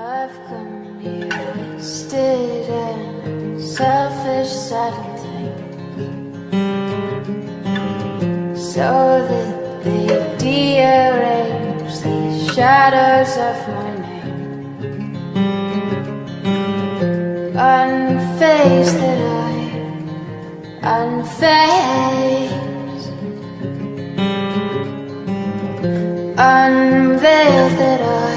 I've come here wasted and selfish suddenly So that they dearrange the shadows of my name. Unfazed that I, unfazed. Unveiled that I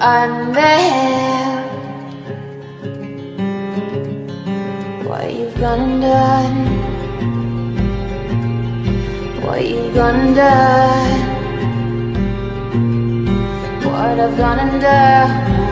unveil what you've gone and done, what you've gone and done, what I've gone and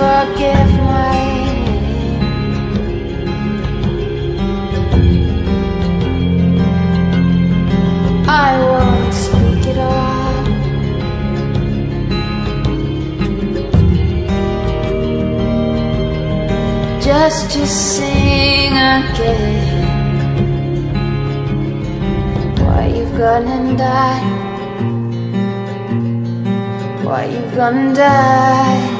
forgive my name. I won't speak at all. Just to sing again. Why you've gone and died. Why you've gone and died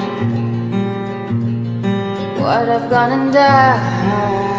what I've gone and done.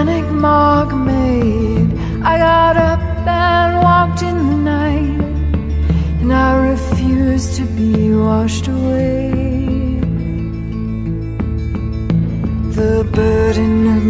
panic mark made. I got up and walked in the night And I refused to be washed away. The burden of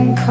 you